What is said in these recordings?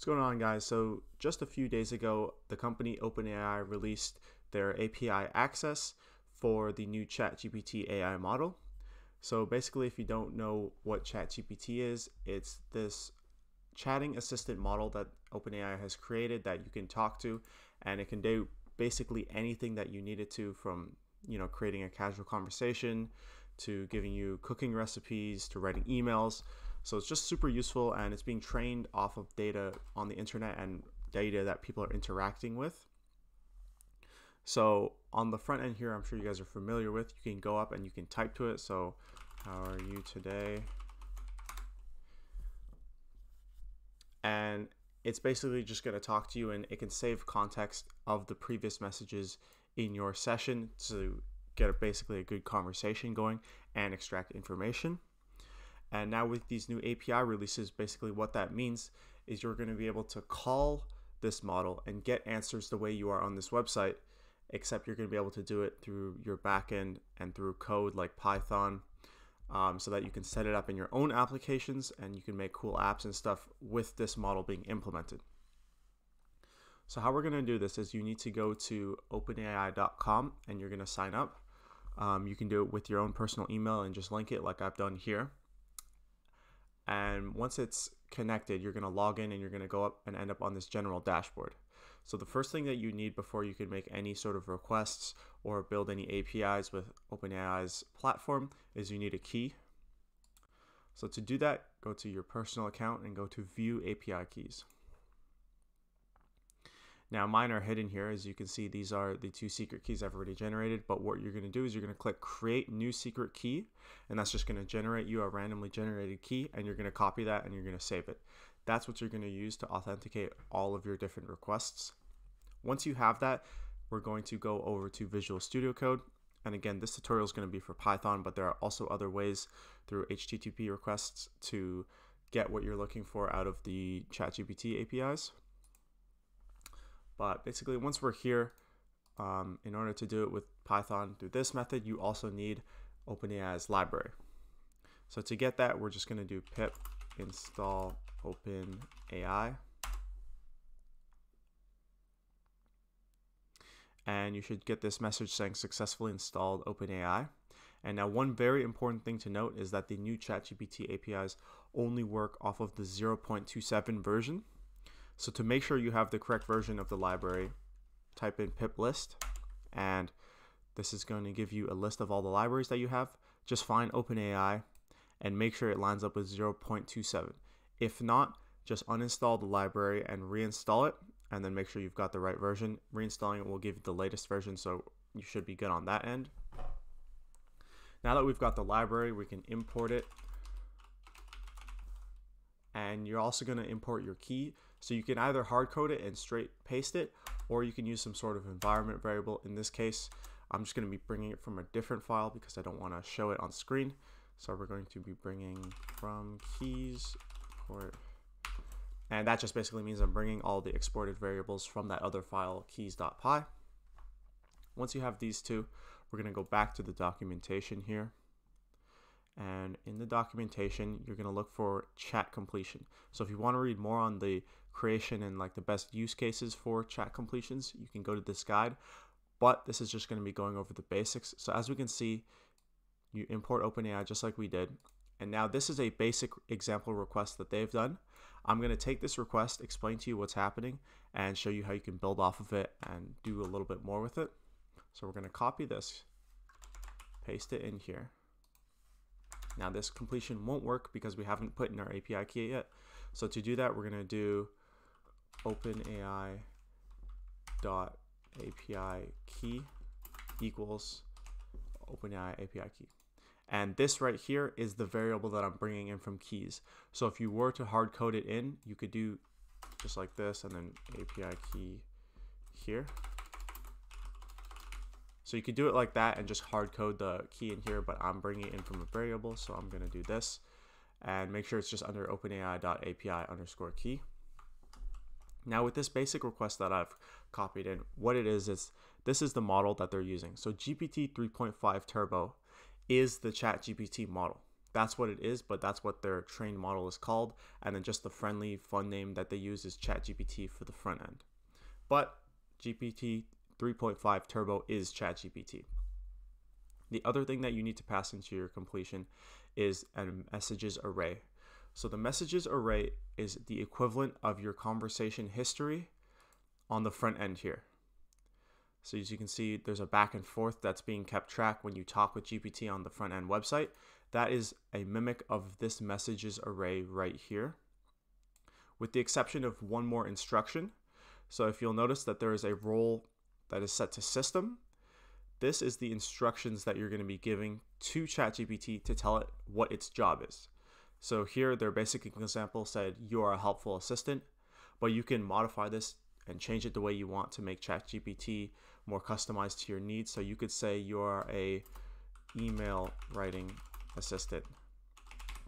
What's going on, guys? So, just a few days ago, the company OpenAI released their API access for the new ChatGPT AI model. So, basically, if you don't know what ChatGPT is, it's this chatting assistant model that OpenAI has created that you can talk to, and it can do basically anything that you need it to from you know creating a casual conversation to giving you cooking recipes to writing emails so it's just super useful and it's being trained off of data on the internet and data that people are interacting with. So on the front end here, I'm sure you guys are familiar with, you can go up and you can type to it. So how are you today? And it's basically just going to talk to you and it can save context of the previous messages in your session to get a, basically a good conversation going and extract information. And now with these new API releases, basically what that means is you're going to be able to call this model and get answers the way you are on this website, except you're going to be able to do it through your backend and through code like Python. Um, so that you can set it up in your own applications and you can make cool apps and stuff with this model being implemented. So how we're going to do this is you need to go to openai.com and you're going to sign up. Um, you can do it with your own personal email and just link it like I've done here. And once it's connected, you're going to log in and you're going to go up and end up on this general dashboard. So the first thing that you need before you can make any sort of requests or build any APIs with OpenAI's platform is you need a key. So to do that, go to your personal account and go to view API keys. Now mine are hidden here. As you can see, these are the two secret keys I've already generated. But what you're going to do is you're going to click create new secret key. And that's just going to generate you a randomly generated key. And you're going to copy that and you're going to save it. That's what you're going to use to authenticate all of your different requests. Once you have that, we're going to go over to Visual Studio Code. And again, this tutorial is going to be for Python, but there are also other ways through HTTP requests to get what you're looking for out of the ChatGPT APIs. But basically, once we're here, um, in order to do it with Python through this method, you also need OpenAI's library. So to get that, we're just going to do pip install OpenAI. And you should get this message saying successfully installed OpenAI. And now one very important thing to note is that the new ChatGPT APIs only work off of the 0.27 version. So to make sure you have the correct version of the library, type in pip list and this is going to give you a list of all the libraries that you have. Just find OpenAI and make sure it lines up with 0.27. If not, just uninstall the library and reinstall it and then make sure you've got the right version. Reinstalling it will give you the latest version so you should be good on that end. Now that we've got the library, we can import it and you're also going to import your key. So you can either hard code it and straight paste it, or you can use some sort of environment variable. In this case, I'm just going to be bringing it from a different file because I don't want to show it on screen. So we're going to be bringing from keys. And that just basically means I'm bringing all the exported variables from that other file, keys.py. Once you have these two, we're going to go back to the documentation here and in the documentation you're going to look for chat completion. So if you want to read more on the creation and like the best use cases for chat completions you can go to this guide. But this is just going to be going over the basics. So as we can see you import OpenAI just like we did. And now this is a basic example request that they've done. I'm going to take this request explain to you what's happening and show you how you can build off of it and do a little bit more with it. So we're going to copy this paste it in here now this completion won't work because we haven't put in our API key yet. So to do that, we're going to do OpenAI dot API key equals OpenAI API key. And this right here is the variable that I'm bringing in from keys. So if you were to hard code it in, you could do just like this and then API key here. So you could do it like that and just hard code the key in here, but I'm bringing it in from a variable. So I'm going to do this and make sure it's just under openai.api underscore key. Now with this basic request that I've copied in, what it is is this is the model that they're using. So GPT 3.5 Turbo is the chat GPT model. that's what it is, but that's what their trained model is called. And then just the friendly, fun name that they use is ChatGPT for the front end. But GPT 3.5 Turbo is ChatGPT. The other thing that you need to pass into your completion is a messages array. So the messages array is the equivalent of your conversation history on the front end here. So as you can see, there's a back and forth that's being kept track when you talk with GPT on the front end website. That is a mimic of this messages array right here, with the exception of one more instruction. So if you'll notice that there is a role that is set to system, this is the instructions that you're going to be giving to ChatGPT to tell it what its job is. So here, their basic example said, you are a helpful assistant, but you can modify this and change it the way you want to make ChatGPT more customized to your needs. So you could say you are a email writing assistant.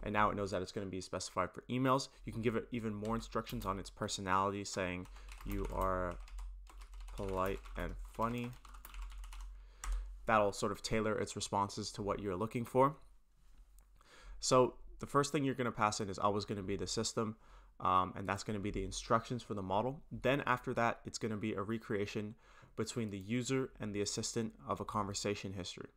And now it knows that it's going to be specified for emails. You can give it even more instructions on its personality, saying you are polite and funny. That'll sort of tailor its responses to what you're looking for. So the first thing you're going to pass in is always going to be the system, um, and that's going to be the instructions for the model. Then after that, it's going to be a recreation between the user and the assistant of a conversation history.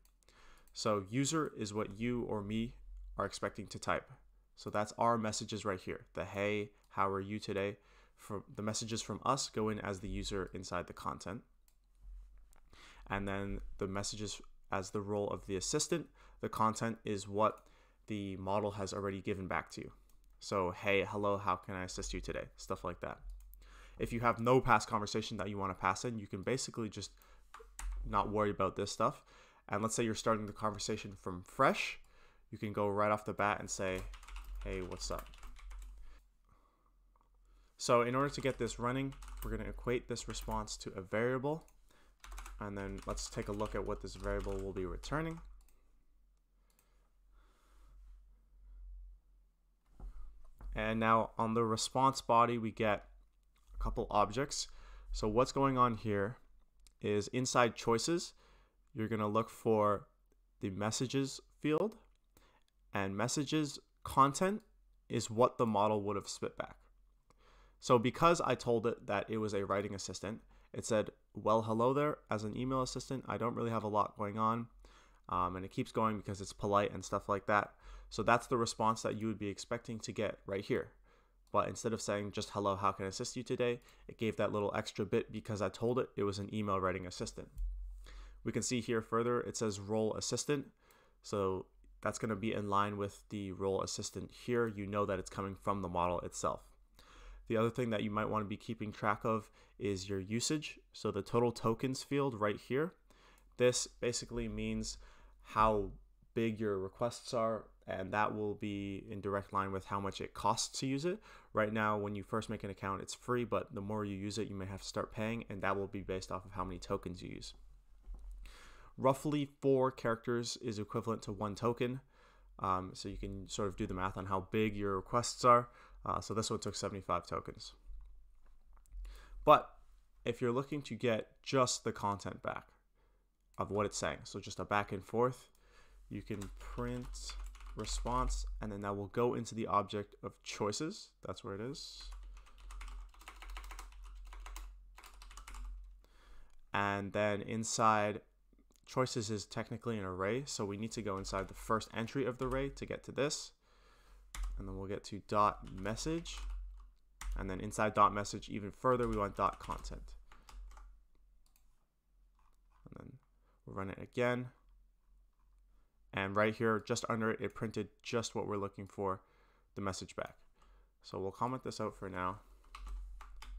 So user is what you or me are expecting to type. So that's our messages right here. The hey, how are you today? From the messages from us go in as the user inside the content. And then the messages as the role of the assistant, the content is what the model has already given back to you. So, hey, hello, how can I assist you today? Stuff like that. If you have no past conversation that you want to pass in, you can basically just not worry about this stuff. And let's say you're starting the conversation from fresh, you can go right off the bat and say, hey, what's up? So in order to get this running, we're going to equate this response to a variable. And then let's take a look at what this variable will be returning. And now on the response body, we get a couple objects. So what's going on here is inside choices, you're going to look for the messages field and messages content is what the model would have spit back. So because I told it that it was a writing assistant, it said, well, hello there. As an email assistant, I don't really have a lot going on. Um, and it keeps going because it's polite and stuff like that. So that's the response that you would be expecting to get right here. But instead of saying just hello, how can I assist you today, it gave that little extra bit because I told it it was an email writing assistant. We can see here further, it says role assistant. So that's going to be in line with the role assistant here. You know that it's coming from the model itself. The other thing that you might want to be keeping track of is your usage. So the total tokens field right here, this basically means how big your requests are and that will be in direct line with how much it costs to use it. Right now, when you first make an account, it's free, but the more you use it, you may have to start paying, and that will be based off of how many tokens you use. Roughly four characters is equivalent to one token, um, so you can sort of do the math on how big your requests are. Uh, so this one took 75 tokens. But if you're looking to get just the content back of what it's saying, so just a back and forth, you can print response, and then that will go into the object of choices. That's where it is. And then inside choices is technically an array, so we need to go inside the first entry of the array to get to this. And then we'll get to dot message. And then inside dot message, even further, we want dot content. And then we'll run it again. And right here, just under it, it printed just what we're looking for, the message back. So we'll comment this out for now.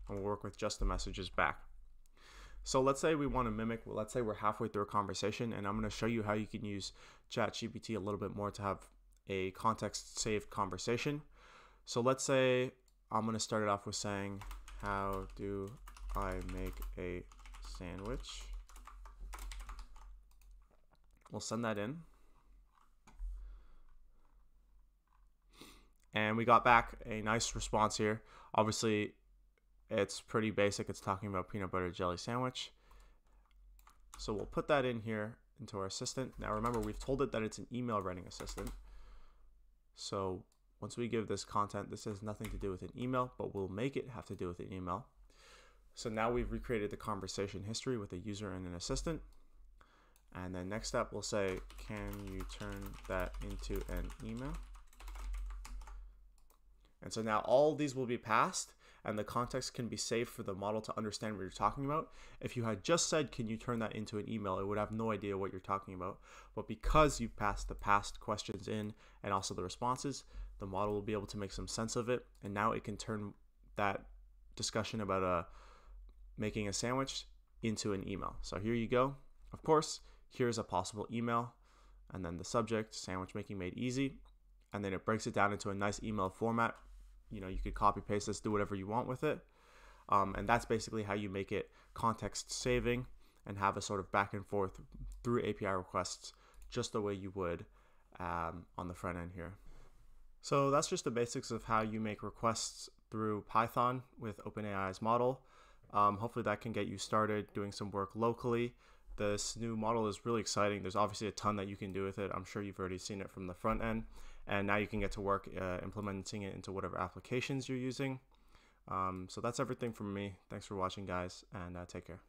And we'll work with just the messages back. So let's say we want to mimic, let's say we're halfway through a conversation and I'm going to show you how you can use ChatGPT a little bit more to have a context saved conversation. So let's say I'm going to start it off with saying, how do I make a sandwich? We'll send that in. and we got back a nice response here. Obviously, it's pretty basic. It's talking about peanut butter jelly sandwich. So we'll put that in here into our assistant. Now remember, we've told it that it's an email writing assistant. So once we give this content, this has nothing to do with an email, but we'll make it have to do with an email. So now we've recreated the conversation history with a user and an assistant. And then next step, we'll say, can you turn that into an email? And so now all these will be passed and the context can be saved for the model to understand what you're talking about. If you had just said, can you turn that into an email, it would have no idea what you're talking about. But because you've passed the past questions in and also the responses, the model will be able to make some sense of it. And now it can turn that discussion about uh, making a sandwich into an email. So here you go. Of course, here's a possible email and then the subject, sandwich making made easy. And then it breaks it down into a nice email format you know you could copy paste this do whatever you want with it. Um, and that's basically how you make it context saving and have a sort of back and forth through api requests just the way you would um, on the front end here. So that's just the basics of how you make requests through python with openai's model. Um, hopefully that can get you started doing some work locally. This new model is really exciting. There's obviously a ton that you can do with it. I'm sure you've already seen it from the front end and now you can get to work uh, implementing it into whatever applications you're using. Um, so that's everything from me. Thanks for watching, guys, and uh, take care.